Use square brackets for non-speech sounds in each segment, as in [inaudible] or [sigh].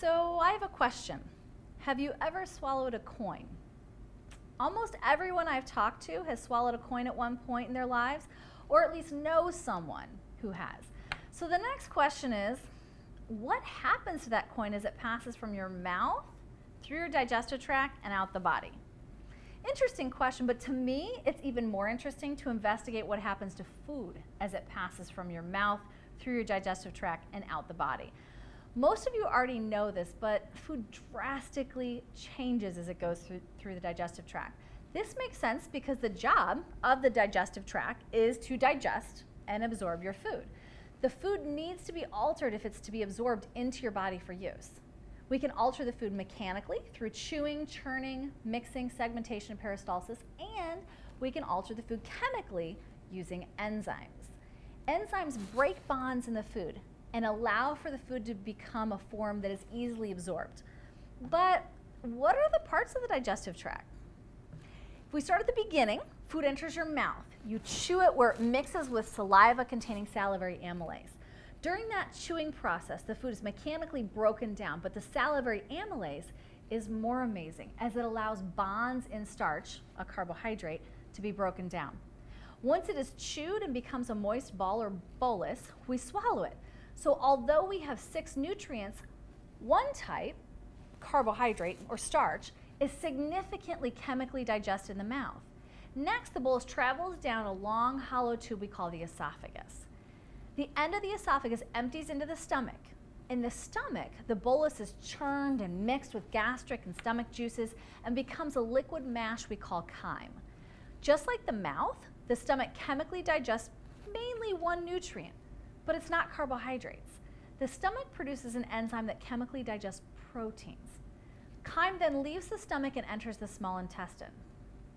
So I have a question. Have you ever swallowed a coin? Almost everyone I've talked to has swallowed a coin at one point in their lives, or at least knows someone who has. So the next question is, what happens to that coin as it passes from your mouth, through your digestive tract, and out the body? Interesting question, but to me, it's even more interesting to investigate what happens to food as it passes from your mouth, through your digestive tract, and out the body. Most of you already know this, but food drastically changes as it goes through, through the digestive tract. This makes sense because the job of the digestive tract is to digest and absorb your food. The food needs to be altered if it's to be absorbed into your body for use. We can alter the food mechanically through chewing, churning, mixing, segmentation, and peristalsis, and we can alter the food chemically using enzymes. Enzymes break bonds in the food and allow for the food to become a form that is easily absorbed. But what are the parts of the digestive tract? If we start at the beginning, food enters your mouth. You chew it where it mixes with saliva containing salivary amylase. During that chewing process, the food is mechanically broken down, but the salivary amylase is more amazing as it allows bonds in starch, a carbohydrate, to be broken down. Once it is chewed and becomes a moist ball or bolus, we swallow it. So although we have six nutrients, one type, carbohydrate or starch, is significantly chemically digested in the mouth. Next, the bolus travels down a long hollow tube we call the esophagus. The end of the esophagus empties into the stomach. In the stomach, the bolus is churned and mixed with gastric and stomach juices and becomes a liquid mash we call chyme. Just like the mouth, the stomach chemically digests mainly one nutrient, but it's not carbohydrates. The stomach produces an enzyme that chemically digests proteins. Chyme then leaves the stomach and enters the small intestine,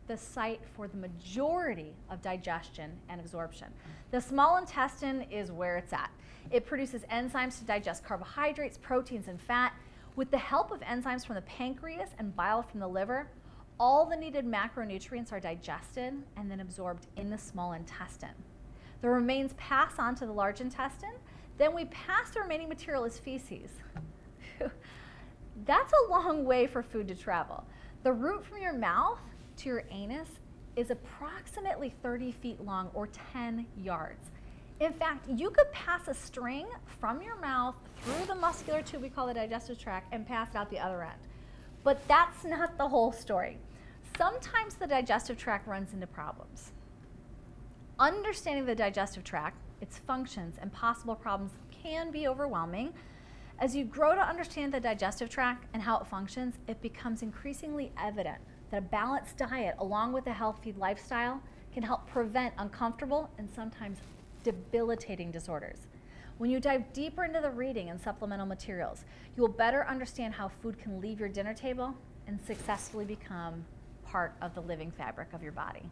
the site for the majority of digestion and absorption. The small intestine is where it's at. It produces enzymes to digest carbohydrates, proteins, and fat. With the help of enzymes from the pancreas and bile from the liver, all the needed macronutrients are digested and then absorbed in the small intestine. The remains pass on to the large intestine. Then we pass the remaining material as feces. [laughs] That's a long way for food to travel. The route from your mouth to your anus is approximately 30 feet long or 10 yards. In fact, you could pass a string from your mouth through the muscular tube we call the digestive tract and pass it out the other end. But that's not the whole story. Sometimes the digestive tract runs into problems. Understanding the digestive tract, its functions, and possible problems can be overwhelming. As you grow to understand the digestive tract and how it functions, it becomes increasingly evident that a balanced diet along with a healthy lifestyle can help prevent uncomfortable and sometimes debilitating disorders. When you dive deeper into the reading and supplemental materials, you will better understand how food can leave your dinner table and successfully become part of the living fabric of your body.